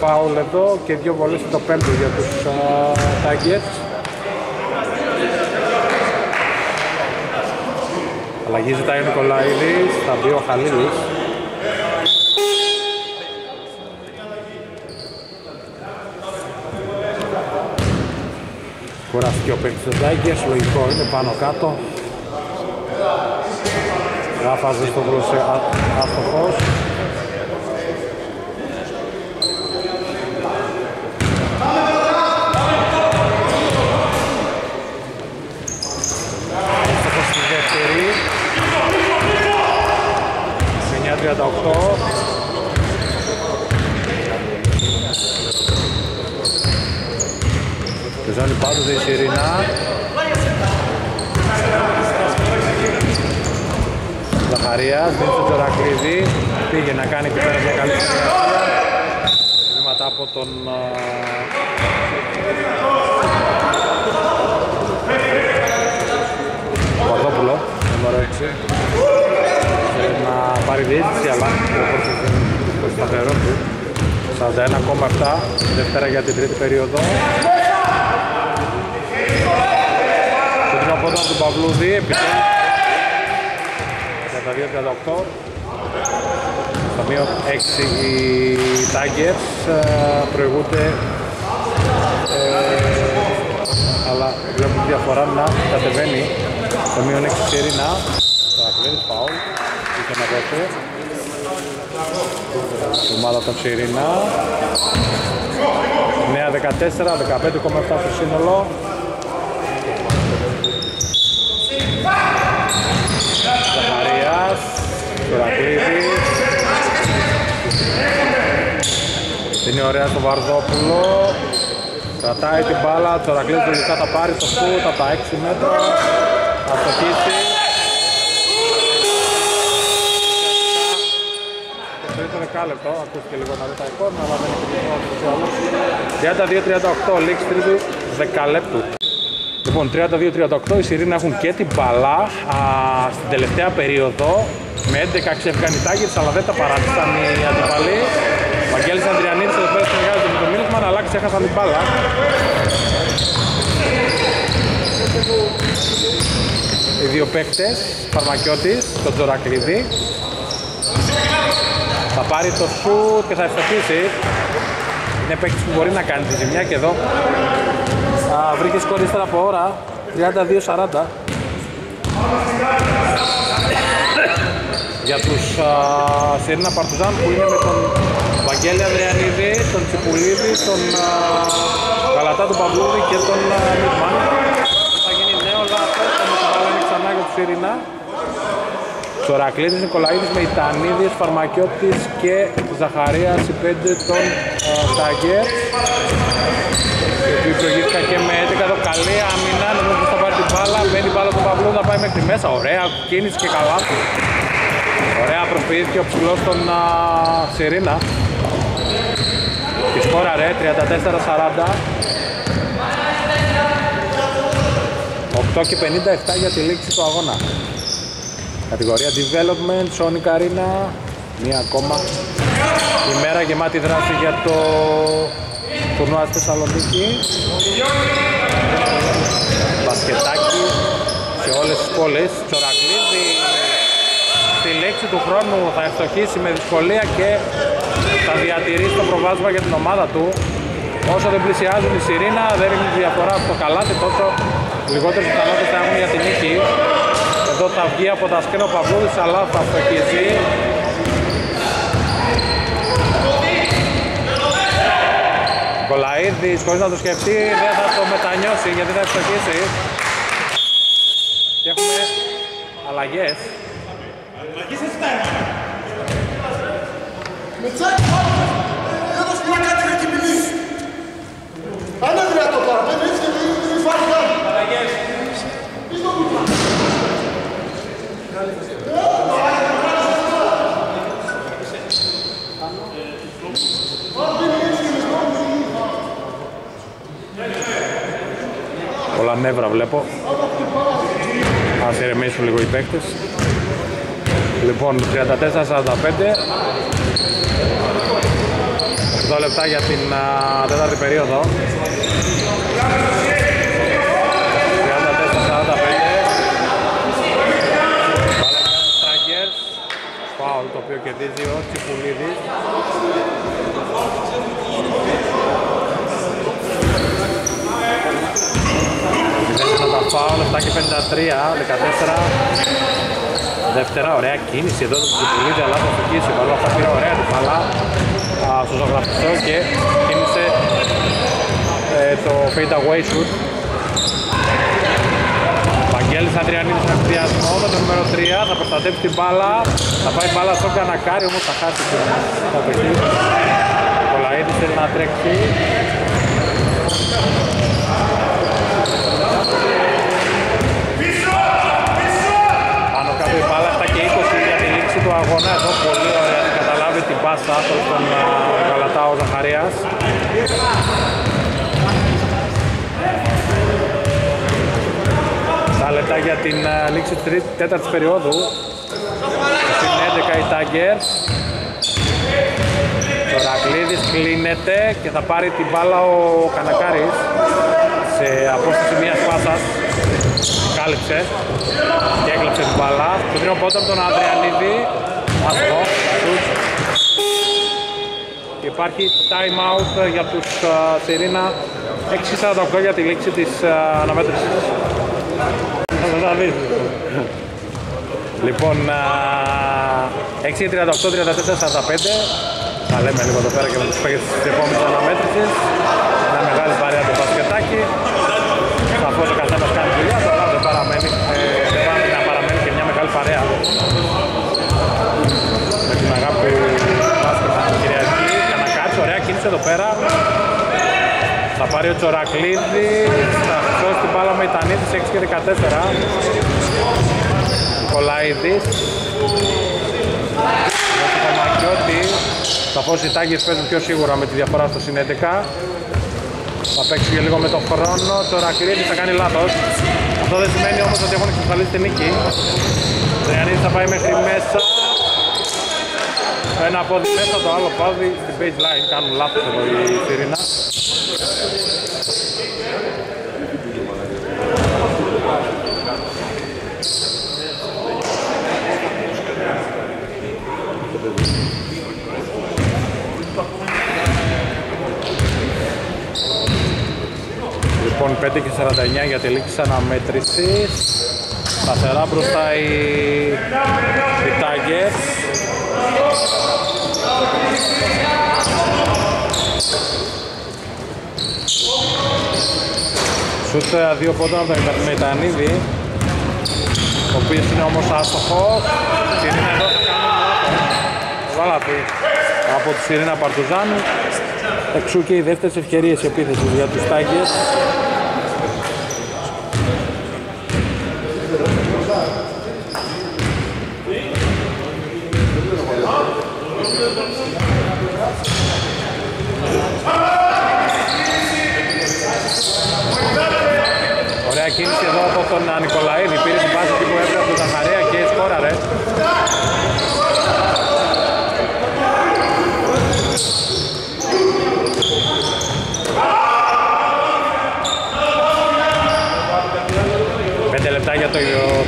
Φάουλ εδώ και δύο βολές στο πέμπτο για τους uh, Tigers. Αλλαγή ζητάει ο Νικολαίδης, θα μπει ο Χαλίλης. Κουράστηκε ο παίκτης των Tigers, λογικό είναι πάνω κάτω. Γάφαζε στο βρούσε άστοχος. Άστοχος στη δεύτερη. 9-38. Ζώνη πάντοτε η Σιρινά. Ζαχαρίας, δίνει στον Τζορακλίδη. Πήγε να κάνει εκεί πέρα μια καλή συνεργασία. Βήματα από τον... α, Παπαδόπουλο, νούμερο 6. Θέλει να πάρει διαίτηση, αλλά το σταθερό του. 41,7, δεύτερα για την τρίτη περίοδο. Το τρίτο πόντο του Παυλούδη, επιτέλους. Για τα 2-38. Στο μείον 6 οι Tigers ε, προηγούνται ε, αλλά βλέπουμε τη διαφορά να κατεβαίνει το μείον 6 Σιρινά το Ακλέρης Πάουλ είχε να δώσει η ομάδα των Σιρινά 9-14, 15,7 στο σύνολο. Ζαχαρίας Κερακλίδης είναι ωραία στο Βαρδόπουλο. Κρατάει την μπάλα, το Ρακλής τελικά θα πάρει το σουτ από τα 6 μέτρα. Θα στοχίσει Το τρίτο δεκάλεπτο, ακούστηκε λίγο νωρίτερα εικόνα αλλά δεν έχει τίποτα 32-38, λήξη τρίτου δεκαλέπτου Λοιπόν, 32-38 οι Σιρήνα έχουν και την μπαλά α, στην τελευταία περίοδο με 11 ξέφυγαν οι Τάγκερς αλλά δεν τα παράτησαν οι αντιπαλοί. Ο Βαγγέλης Ανδριανίδης εδώ πέρα συνεργάζεται με τον Μίλισμαν αλλά ξέχασαν την μπάλα. Οι δύο παίκτες, Φαρμακιώτης, τον Τζορακλίδη. Θα πάρει το σουτ και θα ευσταθήσει. Είναι παίκτης που μπορεί να κάνει τη ζημιά και εδώ. Α, βρήκε σκορ ύστερα από ώρα. 32-40 για τους Σιρήνα Παρτουζάν που είναι με τον Βαγγέλη Ανδριανίδη, τον Τσιπουλίδη, τον α, Καλατά του Παυλούδη και τον Μιτμάν θα γίνει νέο λάθος, θα με βάλανε ξανά για τους Σιρήνα Τσορακλίδης, Νικολαίδης, Μεϊτανίδης, Φαρμακιώτης και Ζαχαρίας οι πέντε των Τάγκερ οι οποίοι προηγήθηκαν και με 11 εδώ καλή άμυνα νομίζω πως θα πάρει την την μπάλα, μπαίνει η μπάλα του Παυλού να πάει μέχρι μέσα. Ωραία κίνηση και καλά. Ωραία προσποιήθηκε ο ψηλός των α, Σιρήνα. Και σκόραρε 34-40. 8 και 57 για τη λήξη του αγώνα. Κατηγορία Development, Sonic Arena, μία ακόμα ημέρα γεμάτη δράση για το τουρνουά στη Θεσσαλονίκη. Μπασκετάκι σε όλες τις πόλεις. Τσορακλίδη στη λέξη του χρόνου θα ευστοχίσει με δυσκολία και θα διατηρήσει το προβάσμα για την ομάδα του. Όσο δεν πλησιάζουν η Σιρήνα, δεν είναι διαφορά από το καλάτι, τόσο λιγότερες πιθανότητες θα έχουν για την νίκη. Εδώ θα βγει από τα σκρίνο Παυλούδης, αλλά θα φτωχίζει. Κολαίδης, χωρίς να το σκεφτεί, δεν θα το μετανιώσει γιατί θα ευστοχίσει. Και έχουμε αλλαγές. Αν είναι δυνατό τώρα, δεν έτσι και δεν δεν υπάρχει καν. Πολλά νεύρα βλέπω. Ας ηρεμήσουν λίγο οι παίκτες. Λοιπόν, 34-45. 8 λεπτά για την α, τέταρτη περίοδο. 34-45. Μπάλα για τους Strikers. Φάουλ το οποίο κερδίζει ο Τσιπουλίδης. Μηδέν τα φάουλ, 7 και 53, 14. Δεύτερα, ωραία κίνηση εδώ του Τσιπουλίδη, αλλά θα στοχίσει. Παρόλα αυτά πήρε ωραία την μπάλα α, στο ζωγραφιστό και κίνησε ε, το fade away shoot. Βαγγέλης Αντριανίδης με εκδιασμό με το νούμερο 3, θα προστατεύσει την μπάλα, θα πάει μπάλα στο κανακάρι, όμως θα χάσει την κατοχή. Ο Κολαίδης θέλει να τρέξει. Πάνω κάτω η μπάλα 7 και 20 για τη λήξη του αγώνα. Εδώ πολύ ωραία να καταλάβει την πάσα προς τον α, Γαλατά ο Ζαχαρίας. Τα λεπτά για την α, λήξη της τρίτης- τέταρτης περίοδου. Στην 11 οι Tigers. Ο Ρακλίδης κλείνεται και θα πάρει την μπάλα ο Κανακάρης σε απόσταση μιας πάσας. Κάλυψε και έκλεψε την μπάλα. Το δίνω πόντο από τον Αδριανίδη. Άστοχο. Σουτ. Και υπάρχει time out για τους α, Σιρήνα 6.48 για τη λήξη της α, αναμέτρησης. Θα τα δεις. Λοιπόν, α, 6.38, 34, 45. Θα λέμε λίγο εδώ πέρα και με τους παίκτες της επόμενης αναμέτρησης. Μια μεγάλη παρέα του μπασκετάκι. Σαφώς ο καθένας κάνει δουλειά, τώρα δεν παραμένει, ε, δεν πάνε να παραμένει και μια μεγάλη παρέα. Με την αγάπη του μπάσκετ την Κυριακή. Κανακάτς, ωραία κίνηση εδώ πέρα. Θα πάρει ο Τσορακλίδης, θα σώσει την μπάλα με Ιτανίδης 6 και 14. Νικολαίδης. Ο Παπαμακιώτη. Σαφώς οι Τάγκες παίζουν πιο σίγουρα με τη διαφορά στο συν 11. Θα παίξει και λίγο με τον χρόνο. Το Ρακλίδη θα κάνει λάθος. Αυτό δεν σημαίνει όμως ότι έχουν εξασφαλίσει την νίκη. Ο Ιαννίδης θα πάει μέχρι μέσα. Το ένα πόδι μέσα, το άλλο πόδι στην baseline. Κάνουν λάθος εδώ οι Σιρήνα. Λοιπόν, 5 και 49 για τη λήξη της αναμέτρησης. Σταθερά μπροστά οι, οι Tigers. Σούτ ε, δύο πόντων από τον Μετανίδη ο οποίος είναι όμως άστοχος Σιρήνα εδώ καλάθι από τη Σιρήνα Παρτουζάνου. Εξού και οι δεύτερες ευκαιρίες επίθεσης για τους Τάγκες. Ωραία κίνηση εδώ από τον Νικολαίδη. Πήρε την βάση που έπρεπε από τον Ζαχαρέα και σκόραρε.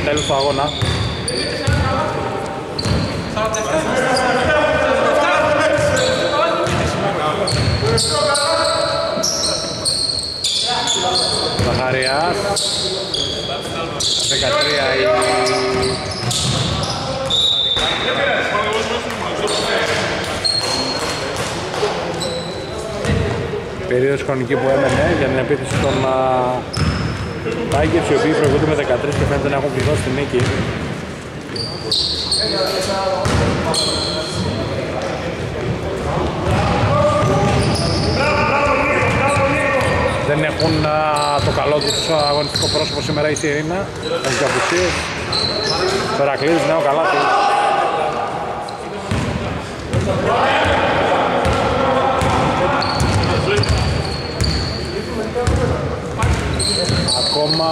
Τέλος του αγώνα. Ζαχαριάς 13 η περίοδος χρονική που έμενε για την επίθεση των Tigers οι οποίοι προηγούνται με 13 και φαίνεται να έχουν πληθώσει τη νίκη. Δεν έχουν α, το καλό τους αγωνιστικό πρόσωπο σήμερα η Σιρήνα, έχουν και απουσίες. Το Ρακλίδης νέο καλάθι. Ακόμα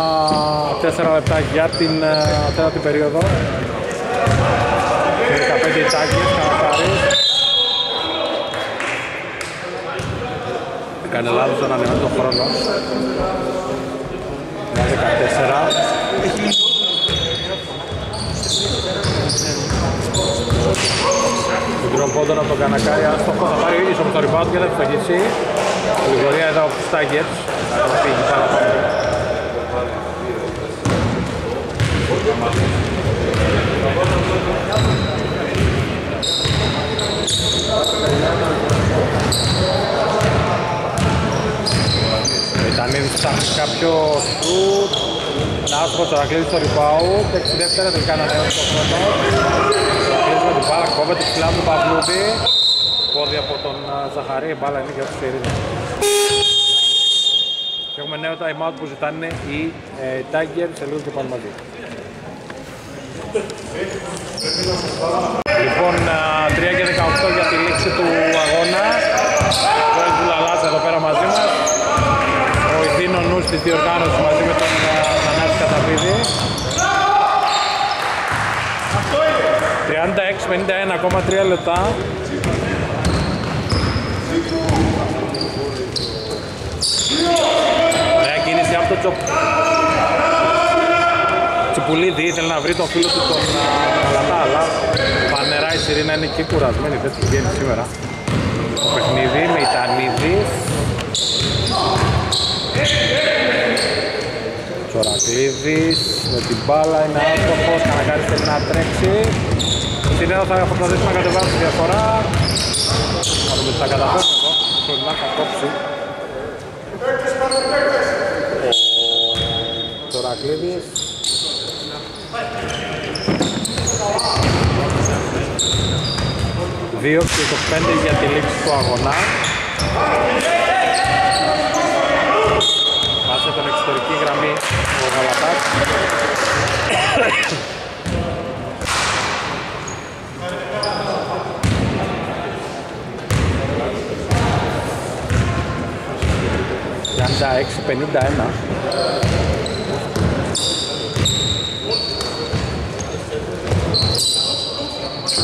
4 λεπτά για την ε, τέταρτη περίοδο. 15 τάκες, Κανατάρης. Έκανε λάθος να ανεβαίνει τον χρόνο. Για 14. Τον κύριο Πόντον από τον Κανακάρι, άστοχο θα πάρει ο ίδιος όμως το rebound και θα ευστοχίσει. Λιγορία εδώ από τους Tigers. Θα φύγει παραπάνω. Μητανίδης ψάχνει κάποιο σουτ. Άστοχο το Ρακλίδης στο rebound. 6 δεύτερα τελικά να νέο στο χρόνο. Ρακλίδης με την μπάλα κόβεται ψηλά του Παυλούδη. Πόδι από τον α, Ζαχαρή, η μπάλα είναι για τους Σιρήνες. Και έχουμε νέο time out που ζητάνε οι ε, Tiger σε λίγο και πάνε μαζί. Λοιπόν, α, 3 και 18 για τη λήξη του αγώνα. Ο Έντου Λαλάς εδώ πέρα μαζί μας. Ο Ιδίνο Νους της διοργάνωσης μαζί με τον α, Θανάση Καταπίδη. 36-51, ακόμα 3 λεπτά. Ωραία κίνηση από το Τσοπ. Τσιπουλίδη ήθελε να βρει τον φίλο του τον Λατά, αλλά πανερά η Σιρήνα είναι και κουρασμένη, δεν τους βγαίνει σήμερα. Το παιχνίδι με Ιτανίδη. Τσορακλίδης με την μπάλα, είναι άστοχος, Κανακάρης θέλει να τρέξει. Η Σιρήνα θα προσπαθήσει να κατεβάσει τη διαφορά. Θα δούμε τι θα καταφέρει εδώ, χρονικά θα κόψει. Τσορακλίδης. Δύο και 25 για τη λήξη του αγώνα. Πάσε τον εξωτερική γραμμή ο Γαλατάς. Γιάντα 6-51.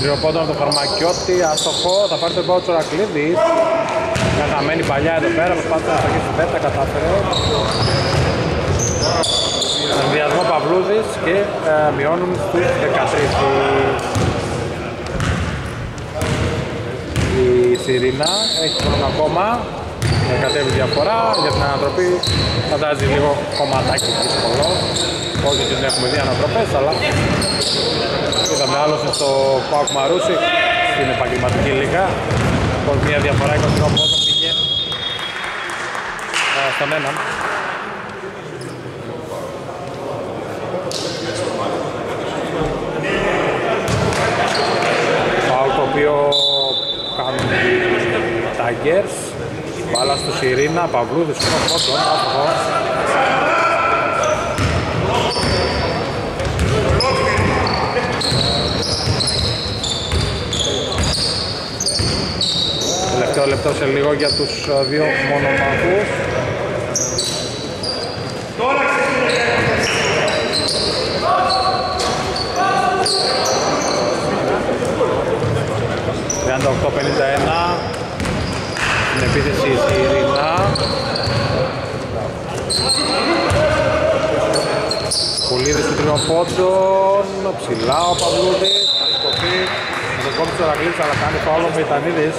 Τριοπόντο από το Φαρμακιώτη, αστοχό, θα πάρει τον Πάουτσο Ρακλίδης. Μια χαμένη παλιά εδώ πέρα, προσπάθησε να στοχίσει την πέτα, κατάφερε. Ενδιασμό Παυλούδης και ε, μειώνουν στους 13. Η Σιρήνα έχει χρόνο ακόμα, να κατέβει διαφορά για την ανατροπή φαντάζει λίγο κομματάκι δύσκολο όχι ότι δεν έχουμε δει ανατροπές αλλά είδαμε άλλωστε στο Πάουκ Μαρούσι στην επαγγελματική λίγα. Πως μια διαφορά 20 πόντων πήγε. Ε, στον έναν Πάουκ το οποίο κάνουν οι Tigers. Μπάλα στο Σιρήνα, Παυλούδης, είναι ο Φόντον, άστοχο. Λεπτό σε λίγο για τους ε, δύο μονομαχούς. Τώρα ξεκινάει. 38-51 στην επίθεση η Ειρηνά. Κουλίδης του τριών πόντων ψηλά ο Παυλούδης. Θα σκοπεί θα το κόψει ο Ραγλής αλλά κάνει φάουλο με Ιτανίδης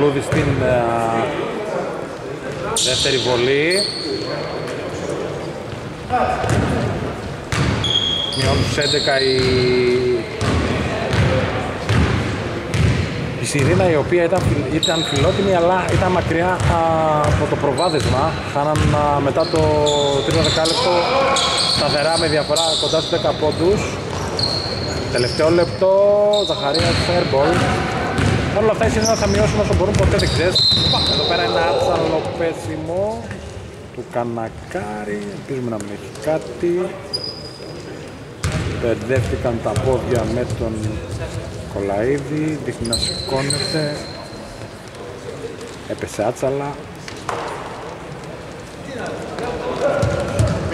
Λοιπόν, Παυλούδης στην ε, δεύτερη βολή. Μειώνουν στους 11 η... η Σιρήνα η οποία ήταν, φιλ- ήταν φιλότιμη αλλά ήταν μακριά α, από το προβάδισμα. Χάναν α, μετά το τρίτο δεκάλεπτο σταθερά με διαφορά κοντά στους 10 πόντους. Τελευταίο λεπτό, Ζαχαρίας Airball. Παρ' όλα αυτά οι Σιρήνα θα μειώσουν όσο μπορούν, ποτέ δεν ξέρεις. Εδώ πέρα ένα άτσαλο πέσιμο του Κανακάρη. Ελπίζουμε να μην έχει κάτι. Μπερδεύτηκαν τα πόδια με τον Κολαίδη. Δείχνει να σηκώνεται. Έπεσε άτσαλα.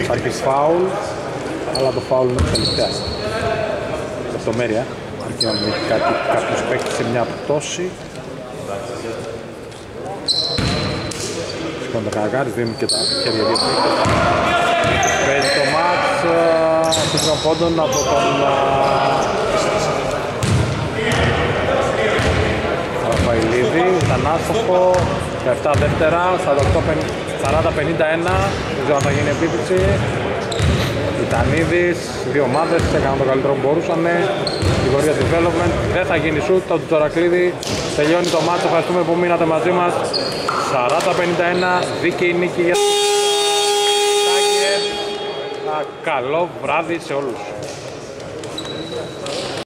Υπάρχει φάουλ, αλλά το φάουλ είναι τελευταία. Λεπτομέρεια. Αρκεί να μην έχει κάτι, κάποιος παίκτη σε μια πτώση. Σηκώνει το Κανακάρης, δίνουν και τα χέρια δύο παίκτες. Παίζει το μάτς των τριών πόντων από τον α, Ραφαηλίδη, ήταν άστοχο, 17 δεύτερα, 40-51, δεν ξέρω αν θα γίνει επίθεση. Ιτανίδης, δύο ομάδες έκαναν το καλύτερο που μπορούσαν. Κατηγορία development, δεν θα γίνει shoot, το Τζορακλίδη τελειώνει το μάτσο, ευχαριστούμε που μείνατε μαζί μας. 40-51, δίκαιη νίκη για τους Tigers. Ένα Καλό βράδυ σε όλους.